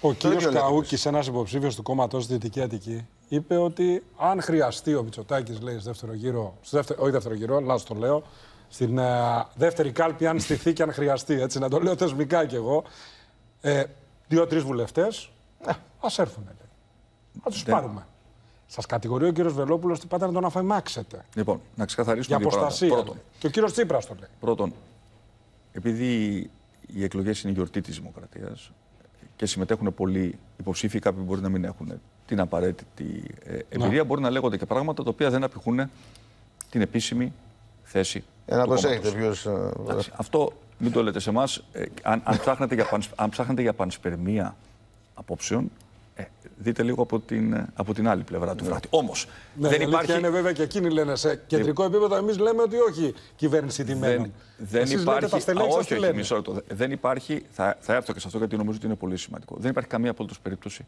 Ο κύριος Καούκης, ένας υποψήφιος του κόμματο στη Δυτική Αττική, είπε ότι αν χρειαστεί ο Μητσοτάκης, λέει, στο δεύτερο γύρο, στο δεύτερο, όχι δεύτερο γύρο, λάθος το λέω, στην ε, δεύτερη κάλπη, αν στηθεί και αν χρειαστεί, έτσι να το λέω θεσμικά κι εγώ, ε, δύο-τρεις βουλευτές, ε, ας έρθουν. Α τους πάρουμε. Σας κατηγορεί ο κύριος Βελόπουλος ότι πάτε να τον αφαιμάξετε. Λοιπόν, να ξεκαθαρίσουμε Για αποστασία. Πρώτον. Και ο κύριος Τσίπρας το λέει. Πρώτον, επειδή οι εκλογές είναι η γιορτή της Δημοκρατίας και συμμετέχουν πολλοί υποψήφοι, κάποιοι μπορεί να μην έχουν την απαραίτητη ε, εμπειρία, μπορεί να λέγονται και πράγματα τα οποία δεν απηχούν την επίσημη θέση. Ε, να προσέχετε ποιος. Αυτό μην το λέτε σε εμάς. Ε, αν, αν, ψάχνετε για, αν ψάχνετε για πανσπερμία απόψεων, ε, δείτε λίγο από την, από την άλλη πλευρά του φράχτη. Όμως. Ναι, δεν υπάρχει. είναι βέβαια και εκείνοι λένε σε κεντρικό επίπεδο. Εμείς λέμε ότι όχι κυβέρνηση τιμένων. Δεν, δεν υπάρχει. Α, όχι, όχι, μισό λεπτό. Δεν υπάρχει. Θα, θα έρθω και σε αυτό γιατί νομίζω ότι είναι πολύ σημαντικό. Δεν υπάρχει καμία απολύτω περίπτωση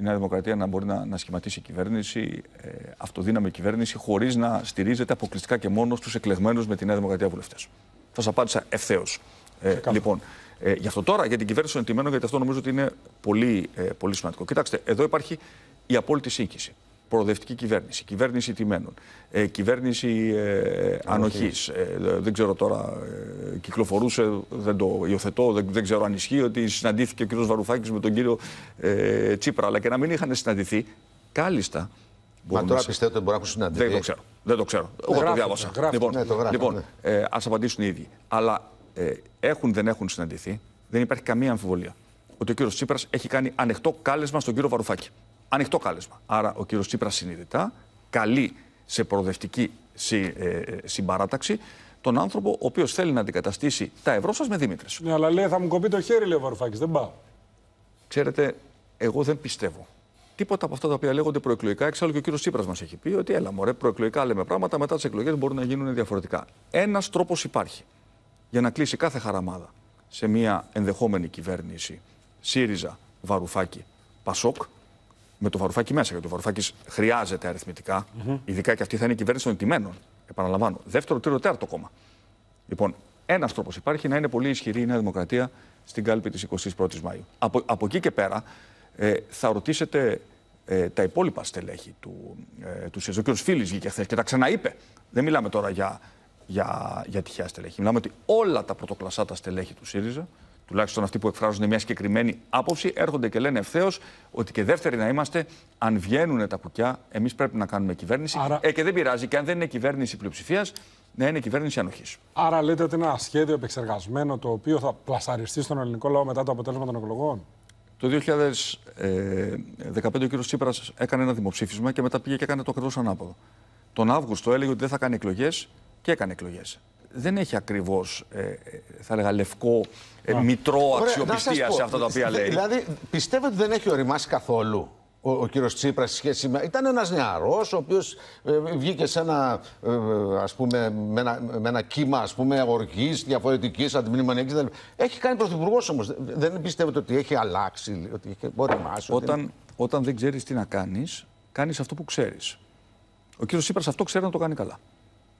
η Νέα Δημοκρατία να μπορεί να, να σχηματίσει κυβέρνηση, ε, αυτοδύναμη κυβέρνηση, χωρίς να στηρίζεται αποκλειστικά και μόνος στου εκλεγμένους με τη Νέα Δημοκρατία βουλευτές. Θα σας απάντησα ευθέως. Ε, λοιπόν, ε, γι' αυτό τώρα για την κυβέρνηση των εντυμένων, γιατί αυτό νομίζω ότι είναι πολύ, ε, πολύ σημαντικό. Κοιτάξτε, εδώ υπάρχει η απόλυτη σύγχυση. Προοδευτική κυβέρνηση, κυβέρνηση τιμένων, ε, κυβέρνηση ε, ανοχής. Ε, δεν ξέρω τώρα, ε, κυκλοφορούσε, δεν το υιοθετώ, δεν, δεν ξέρω αν ισχύει ότι συναντήθηκε ο κ. Βαρουφάκης με τον κύριο ε, Τσίπρα, αλλά και να μην είχαν συναντηθεί, κάλλιστα. Μα τώρα πιστεύετε ότι μπορεί να έχουν συναντηθεί; Δεν το ξέρω. Δεν το ξέρω. Εγώ το διάβασα. Λοιπόν, ναι, το γράφω, λοιπόν ναι. ε, ας απαντήσουν οι ίδιοι. Αλλά ε, έχουν δεν έχουν συναντηθεί, δεν υπάρχει καμία αμφιβολία ότι ο κύριος Τσίπρας έχει κάνει ανοιχτό κάλεσμα στον κύριο Βαρουφάκη. Ανοιχτό κάλεσμα. Άρα ο κύριος Τσίπρας συνειδητά καλεί σε προοδευτική συ, ε, συμπαράταξη τον άνθρωπο ο οποίος θέλει να αντικαταστήσει τα ευρώ σας με Δήμητρε. Ναι, αλλά λέει θα μου κοπεί το χέρι, λέει ο Βαρουφάκης. Δεν πάω. Ξέρετε, εγώ δεν πιστεύω. Τίποτα από αυτά τα οποία λέγονται προεκλογικά, εξάλλου και ο κύριος Τσίπρας μας έχει πει ότι έλα, μωρέ, προεκλογικά λέμε πράγματα, μετά τις εκλογές μπορούν να γίνουν διαφορετικά. Ένας τρόπος υπάρχει για να κλείσει κάθε χαραμάδα σε μια ενδεχόμενη κυβέρνηση ΣΥΡΙΖΑ, Βαρουφάκη, Πασόκ, με το Βαρουφάκη μέσα, γιατί το Βαρουφάκης χρειάζεται αριθμητικά, mm-hmm. ειδικά και αυτή θα είναι η κυβέρνηση των ετοιμένων. Επαναλαμβάνω. Δεύτερο, τρίτο, τέταρτο κόμμα. Λοιπόν, ένας τρόπος υπάρχει να είναι πολύ ισχυρή η Νέα Δημοκρατία στην κάλπη της 21η Μαου. Από, από εκεί και πέρα ε, θα ρωτήσετε ε, τα υπόλοιπα στελέχη του, ε, του ΣΥΡΙΖΑ. Ο κ. Φίλης βγήκε χθες και τα ξαναείπε. Δεν μιλάμε τώρα για για, για τυχαία στελέχη. Μιλάμε ότι όλα τα πρωτοκλασσάτα στελέχη του ΣΥΡΙΖΑ, τουλάχιστον αυτοί που εκφράζουν μια συγκεκριμένη άποψη, έρχονται και λένε ευθέως ότι και δεύτεροι να είμαστε, αν βγαίνουν τα κουκιά, εμείς πρέπει να κάνουμε κυβέρνηση. Άρα... Ε, και δεν πειράζει, και αν δεν είναι κυβέρνηση πλειοψηφίας, να είναι κυβέρνηση ανοχής. Άρα λέτε ότι είναι ένα σχέδιο επεξεργασμένο το οποίο θα πλασαριστεί στον ελληνικό λαό μετά το αποτέλεσμα των εκλογών; Το 2015 ο κ. Τσίπρας έκανε ένα δημοψήφισμα και μετά πήγε και έκανε το ακριβώ ανάποδο. Τον Αύγουστο έλεγε ότι δεν θα κάνει εκλογές και έκανε εκλογές. Δεν έχει ακριβώς, ε, ε, θα έλεγα, λευκό ε, μητρό αξιοπιστία σε αυτά τα οποία λέει. Δηλαδή, πιστεύετε ότι δεν έχει οριμάσει καθόλου ο, ο κύριος Τσίπρας σε σχέση με. Ήταν ένας νεαρός, ο οποίος ε, βγήκε σε ένα, ε, ας πούμε, με ένα, με ένα κύμα ας πούμε, οργής, διαφορετικής, αντιμνημονιακής. Έχει κάνει πρωθυπουργός όμως. Δεν πιστεύετε ότι έχει αλλάξει, ότι έχει οριμάσει. Όταν, ότι... όταν δεν ξέρεις τι να κάνεις, κάνεις αυτό που ξέρεις. Ο κύριος Τσίπρας αυτό ξέρει να το κάνει καλά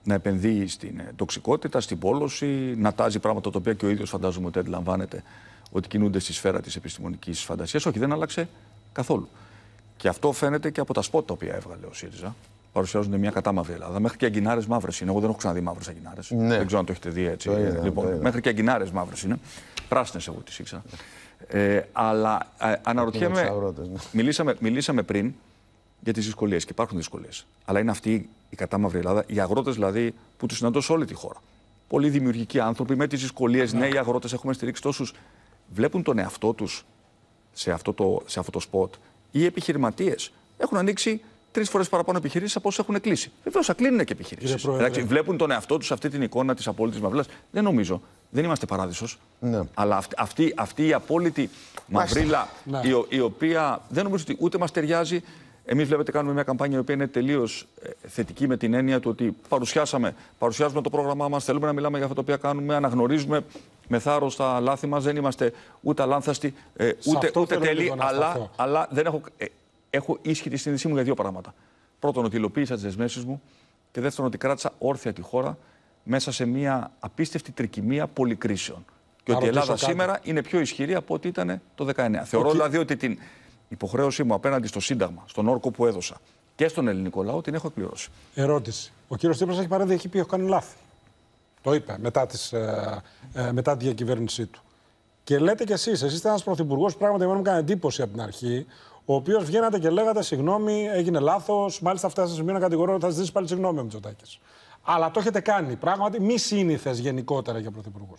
να επενδύει στην ε, τοξικότητα, στην πόλωση, να τάζει πράγματα τα οποία και ο ίδιος φαντάζομαι ότι αντιλαμβάνεται ότι κινούνται στη σφαίρα της επιστημονικής φαντασίας. Όχι, δεν άλλαξε καθόλου. Και αυτό φαίνεται και από τα σπότ τα οποία έβγαλε ο ΣΥΡΙΖΑ. Παρουσιάζουν μια κατάμαυρη Ελλάδα. Μέχρι και αγκινάρε μαύρες είναι. Εγώ δεν έχω ξαναδεί μαύρες αγκινάρε. Ναι. Δεν ξέρω αν το έχετε δει έτσι. λοιπόν, μέχρι και αγκινάρε μαύρες είναι. Πράσινες εγώ τις ήξερα. Ε, αλλά ε, αναρωτιέμαι. Ναι. μιλήσαμε, μιλήσαμε πριν για τις δυσκολίες και υπάρχουν δυσκολίες. Αλλά είναι αυτή η κατάμαυρη Ελλάδα, οι αγρότες δηλαδή που τους συναντώ σε όλη τη χώρα. Πολύ δημιουργικοί άνθρωποι με τις δυσκολίες, ναι. νέοι αγρότες, έχουμε στηρίξει τόσους. Βλέπουν τον εαυτό τους σε, αυτό το, σε αυτό το σποτ. Οι επιχειρηματίες έχουν ανοίξει τρεις φορές παραπάνω επιχειρήσεις από όσου έχουν κλείσει. Βεβαίως θα κλείνουν και επιχειρήσεις. Βλέπουν τον εαυτό τους σε αυτή την εικόνα της απόλυτης μαυρίλα. Δεν νομίζω. Δεν είμαστε παράδεισος. Ναι. Αλλά αυτή, αυτή, αυτή η απόλυτη μαυρίλα, ναι. η, η, οποία δεν νομίζω ότι ούτε μας ταιριάζει, Εμείς, βλέπετε, κάνουμε μια καμπάνια η οποία είναι τελείως ε, θετική με την έννοια του ότι παρουσιάσαμε, παρουσιάζουμε το πρόγραμμά μας, θέλουμε να μιλάμε για αυτό το οποίο κάνουμε, αναγνωρίζουμε με θάρρος τα λάθη μας. Δεν είμαστε ούτε αλάνθαστοι, ε, ούτε, ούτε τέλειοι, αλλά, αλλά δεν έχω, ε, έχω ίσχυτη τη συνείδησή μου για δύο πράγματα. Πρώτον, ότι υλοποίησα τις δεσμεύσεις μου και δεύτερον, ότι κράτησα όρθια τη χώρα μέσα σε μια απίστευτη τρικυμία πολυκρίσεων. Και Να ότι η ρωτήσω Ελλάδα κάτι. σήμερα είναι πιο ισχυρή από ό,τι ήταν το 19. Θεωρώ δηλαδή ότι την υποχρέωσή μου απέναντι στο Σύνταγμα, στον όρκο που έδωσα και στον ελληνικό λαό την έχω εκπληρώσει. Ερώτηση. Ο κύριος Τσίπρας έχει παράδει, έχει πει: Έχω κάνει λάθη. Το είπε μετά, τις, ε, ε, μετά τη διακυβέρνησή του. Και λέτε κι εσείς, εσείς είστε ένας πρωθυπουργός που πράγματι εμένα μου έκανε εντύπωση από την αρχή, ο οποίος βγαίνατε και λέγατε: Συγγνώμη, έγινε λάθος. Μάλιστα, φτάσατε σε σημείο να κατηγορώ ότι θα ζητήσει πάλι συγγνώμη ο Μητσοτάκης. Αλλά το έχετε κάνει. Πράγματι, μη σύνηθες γενικότερα για πρωθυπουργού.